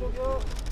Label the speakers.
Speaker 1: 이쪽이요.